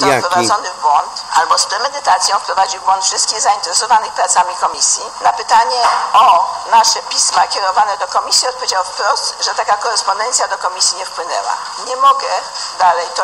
został Jaki? wprowadzony w błąd albo z premedytacją wprowadził w błąd wszystkich zainteresowanych pracami komisji. Na pytanie o nasze pisma kierowane do komisji odpowiedział wprost, że taka korespondencja do komisji nie wpłynęła. Nie mogę dalej tolerować